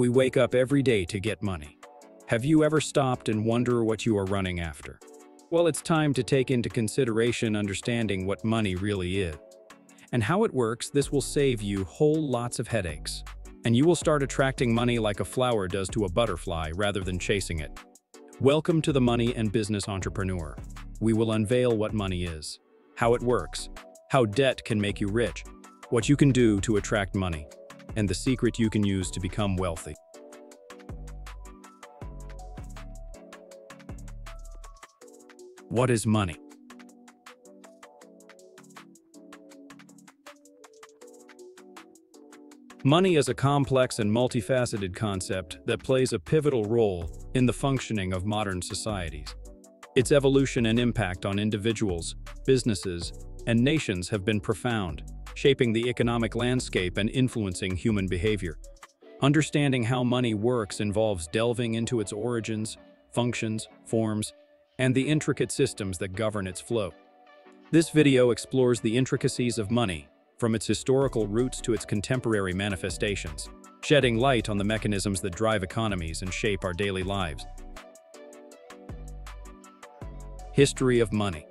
We wake up every day to get money. Have you ever stopped and wonder what you are running after? Well, it's time to take into consideration understanding what money really is. And how it works, this will save you whole lots of headaches. And you will start attracting money like a flower does to a butterfly rather than chasing it. Welcome to the Money and Business Entrepreneur. We will unveil what money is, how it works, how debt can make you rich, what you can do to attract money, and the secret you can use to become wealthy. What is money? Money is a complex and multifaceted concept that plays a pivotal role in the functioning of modern societies. Its evolution and impact on individuals, businesses, and nations have been profound, shaping the economic landscape and influencing human behavior. Understanding how money works involves delving into its origins, functions, forms, and the intricate systems that govern its flow. This video explores the intricacies of money, from its historical roots to its contemporary manifestations, shedding light on the mechanisms that drive economies and shape our daily lives. History of money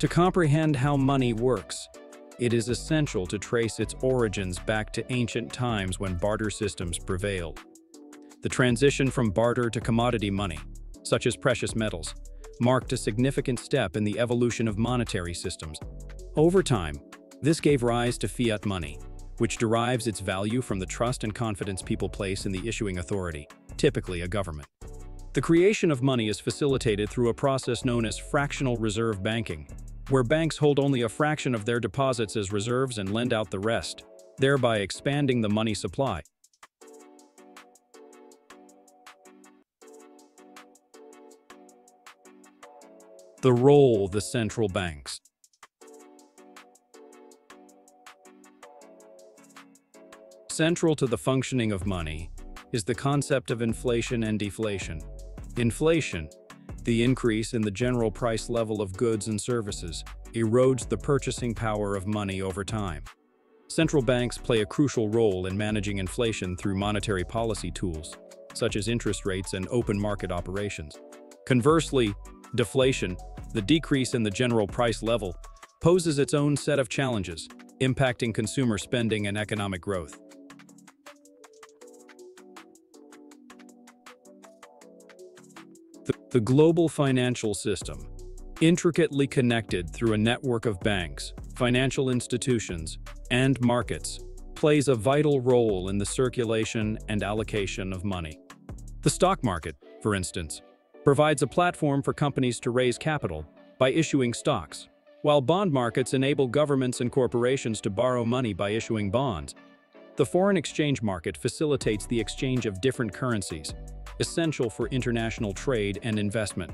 To comprehend how money works, it is essential to trace its origins back to ancient times when barter systems prevailed. The transition from barter to commodity money such as precious metals, marked a significant step in the evolution of monetary systems. Over time, this gave rise to fiat money, which derives its value from the trust and confidence people place in the issuing authority, typically a government. The creation of money is facilitated through a process known as fractional reserve banking, where banks hold only a fraction of their deposits as reserves and lend out the rest, thereby expanding the money supply. The role of the central banks. Central to the functioning of money is the concept of inflation and deflation. Inflation, the increase in the general price level of goods and services, erodes the purchasing power of money over time. Central banks play a crucial role in managing inflation through monetary policy tools, such as interest rates and open market operations. Conversely, deflation, the decrease in the general price level, poses its own set of challenges, impacting consumer spending and economic growth. The, global financial system, intricately connected through a network of banks, financial institutions, and markets, plays a vital role in the circulation and allocation of money. The stock market, for instance, provides a platform for companies to raise capital by issuing stocks, while bond markets enable governments and corporations to borrow money by issuing bonds. The foreign exchange market facilitates the exchange of different currencies, essential for international trade and investment.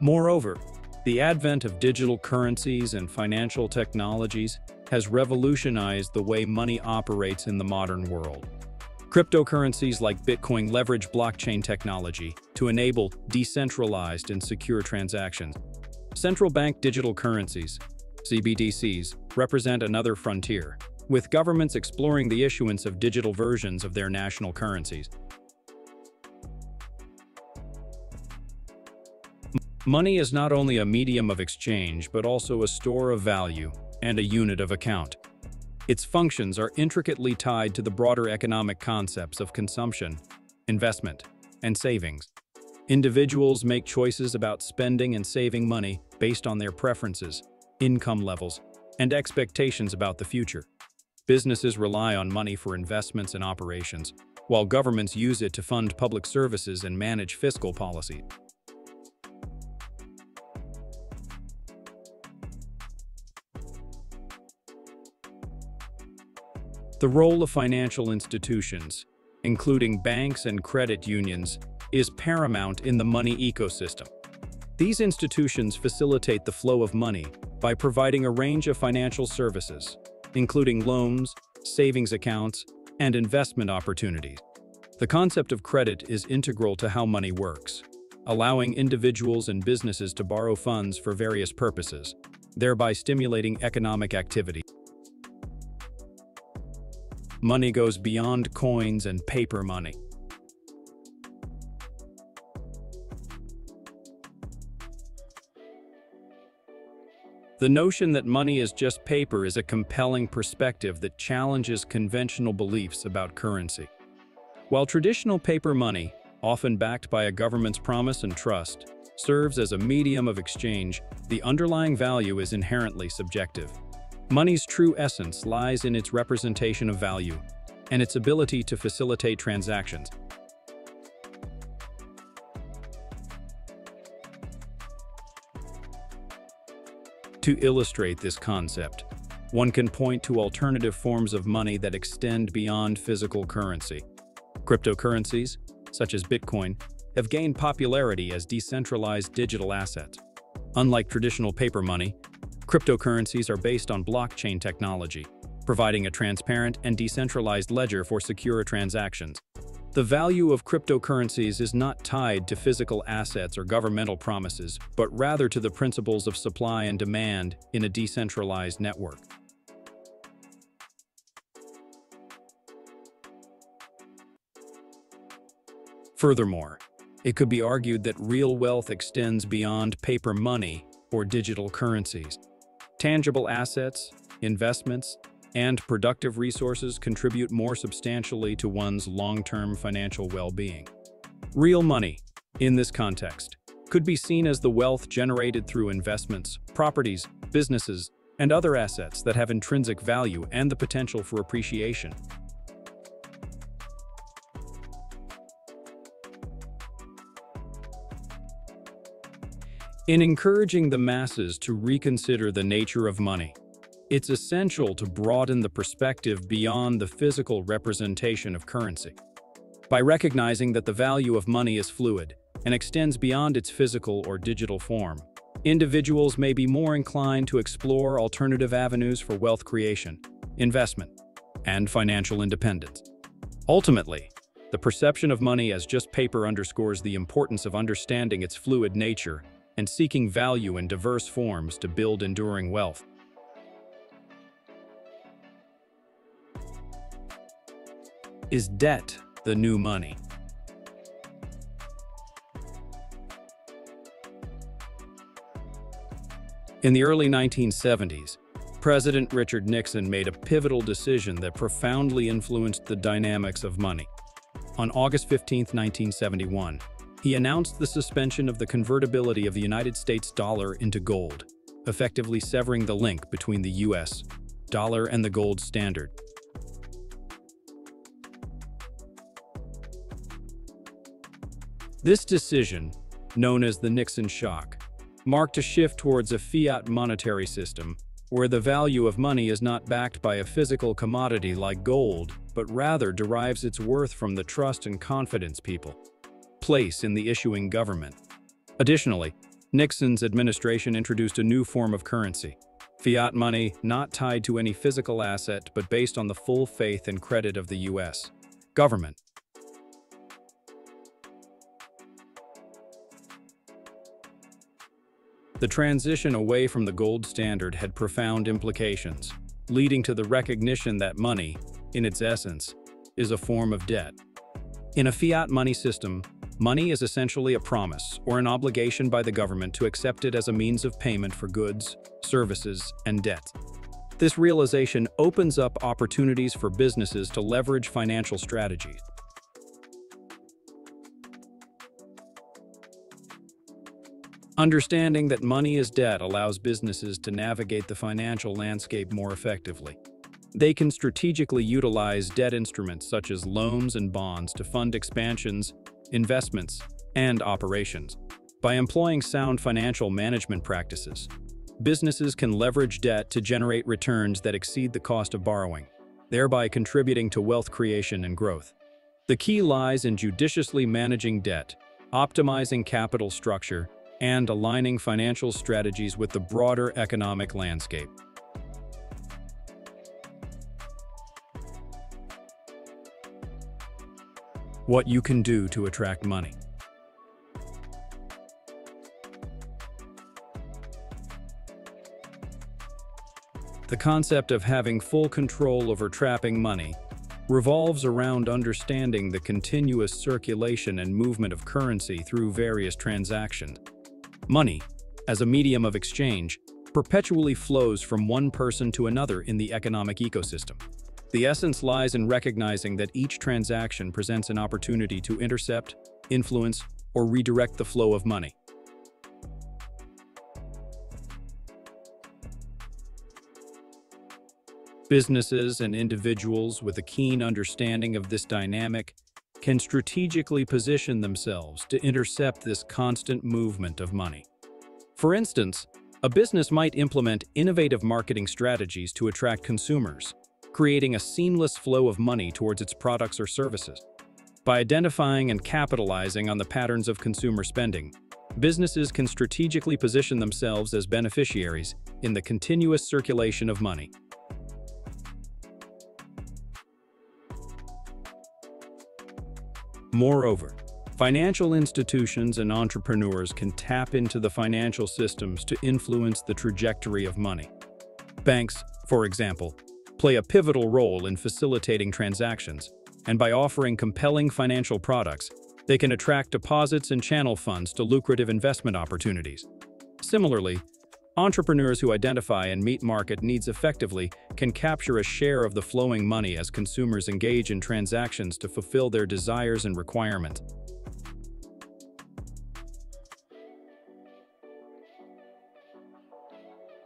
Moreover, the advent of digital currencies and financial technologies has revolutionized the way money operates in the modern world. Cryptocurrencies like Bitcoin leverage blockchain technology to enable decentralized and secure transactions. Central bank digital currencies, CBDCs, represent another frontier, with governments exploring the issuance of digital versions of their national currencies. Money is not only a medium of exchange, but also a store of value, and a unit of account. Its functions are intricately tied to the broader economic concepts of consumption, investment, and savings. Individuals make choices about spending and saving money based on their preferences, income levels, and expectations about the future. Businesses rely on money for investments and operations, while governments use it to fund public services and manage fiscal policy. The role of financial institutions, including banks and credit unions, is paramount in the money ecosystem. These institutions facilitate the flow of money by providing a range of financial services, including loans, savings accounts, and investment opportunities. The concept of credit is integral to how money works. allowing individuals and businesses to borrow funds for various purposes, thereby stimulating economic activity. Money goes beyond coins and paper money. The notion that money is just paper is a compelling perspective that challenges conventional beliefs about currency. While traditional paper money, often backed by a government's promise and trust, serves as a medium of exchange, the underlying value is inherently subjective. Money's true essence lies in its representation of value and its ability to facilitate transactions, To illustrate this concept, one can point to alternative forms of money that extend beyond physical currency. Cryptocurrencies, such as Bitcoin, have gained popularity as decentralized digital assets. Unlike traditional paper money, cryptocurrencies are based on blockchain technology, providing a transparent and decentralized ledger for secure transactions. The value of cryptocurrencies is not tied to physical assets or governmental promises, but rather to the principles of supply and demand in a decentralized network. Furthermore, it could be argued that real wealth extends beyond paper money or digital currencies. Tangible assets, investments, and productive resources contribute more substantially to one's long-term financial well-being. Real money, in this context, could be seen as the wealth generated through investments, properties, businesses, and other assets that have intrinsic value and the potential for appreciation. In encouraging the masses to reconsider the nature of money, it's essential to broaden the perspective beyond the physical representation of currency. By recognizing that the value of money is fluid and extends beyond its physical or digital form, individuals may be more inclined to explore alternative avenues for wealth creation, investment, and financial independence. Ultimately, the perception of money as just paper underscores the importance of understanding its fluid nature and seeking value in diverse forms to build enduring wealth. Is debt the new money? In the early 1970s, President Richard Nixon made a pivotal decision that profoundly influenced the dynamics of money. On August 15, 1971, he announced the suspension of the convertibility of the United States dollar into gold, effectively severing the link between the U.S. dollar and the gold standard. This decision, known as the Nixon shock, marked a shift towards a fiat monetary system where the value of money is not backed by a physical commodity like gold, but rather derives its worth from the trust and confidence people place in the issuing government. Additionally, Nixon's administration introduced a new form of currency, fiat money not tied to any physical asset but based on the full faith and credit of the U.S. government. The transition away from the gold standard had profound implications, leading to the recognition that money, in its essence, is a form of debt. In a fiat money system, money is essentially a promise or an obligation by the government to accept it as a means of payment for goods, services, and debt. This realization opens up opportunities for businesses to leverage financial strategies, Understanding that money is debt allows businesses to navigate the financial landscape more effectively. They can strategically utilize debt instruments such as loans and bonds to fund expansions, investments, and operations. By employing sound financial management practices, businesses can leverage debt to generate returns that exceed the cost of borrowing, thereby contributing to wealth creation and growth. The key lies in judiciously managing debt, optimizing capital structure, and aligning financial strategies with the broader economic landscape. What you can do to attract money. The concept of having full control over trapping money revolves around understanding the continuous circulation and movement of currency through various transactions. Money, as a medium of exchange, perpetually flows from one person to another in the economic ecosystem. The essence lies in recognizing that each transaction presents an opportunity to intercept, influence, or redirect the flow of money. Businesses and individuals with a keen understanding of this dynamic can strategically position themselves to intercept this constant movement of money. For instance, a business might implement innovative marketing strategies to attract consumers, creating a seamless flow of money towards its products or services. By identifying and capitalizing on the patterns of consumer spending, businesses can strategically position themselves as beneficiaries in the continuous circulation of money. Moreover, financial institutions and entrepreneurs can tap into the financial systems to influence the trajectory of money. Banks, for example, play a pivotal role in facilitating transactions, and by offering compelling financial products, they can attract deposits and channel funds to lucrative investment opportunities. Similarly, Entrepreneurs who identify and meet market needs effectively can capture a share of the flowing money as consumers engage in transactions to fulfill their desires and requirements.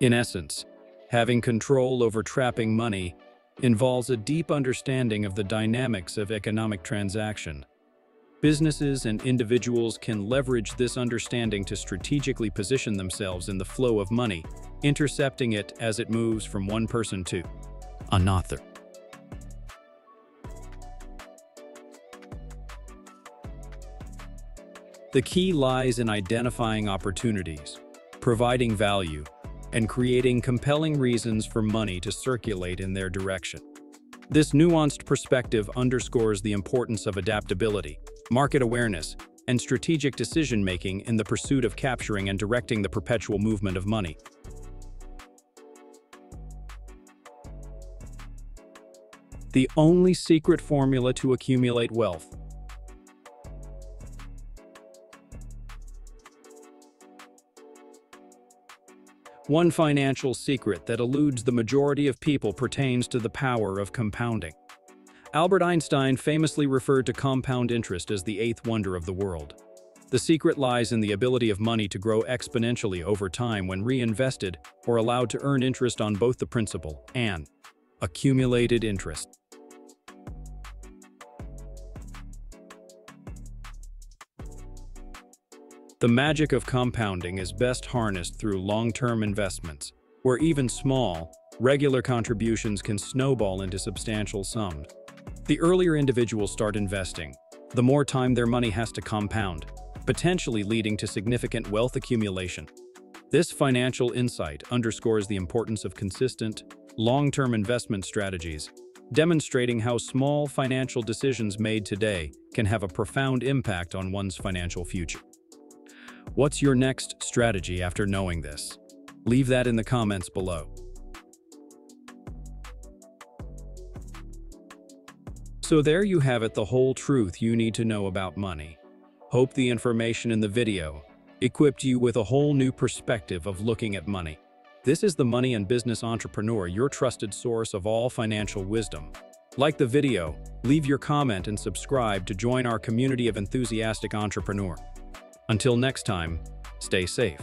In essence, having control over trapping money involves a deep understanding of the dynamics of economic transaction. Businesses and individuals can leverage this understanding to strategically position themselves in the flow of money, intercepting it as it moves from one person to another. The key lies in identifying opportunities, providing value, and creating compelling reasons for money to circulate in their direction. This nuanced perspective underscores the importance of adaptability, market awareness, and strategic decision-making in the pursuit of capturing and directing the perpetual movement of money. The only secret formula to accumulate wealth. One financial secret that eludes the majority of people pertains to the power of compounding. Albert Einstein famously referred to compound interest as the eighth wonder of the world. The secret lies in the ability of money to grow exponentially over time when reinvested or allowed to earn interest on both the principal and accumulated interest. The magic of compounding is best harnessed through long-term investments, where even small, regular contributions can snowball into substantial sums. The earlier individuals start investing, the more time their money has to compound, potentially leading to significant wealth accumulation. This financial insight underscores the importance of consistent, long-term investment strategies, demonstrating how small financial decisions made today can have a profound impact on one's financial future. What's your next strategy after knowing this? Leave that in the comments below. So there you have it the whole truth you need to know about money. Hope the information in the video equipped you with a whole new perspective of looking at money. This is the Money and Business Entrepreneur, your trusted source of all financial wisdom. Like the video, leave your comment and subscribe to join our community of enthusiastic entrepreneur. Until next time, stay safe.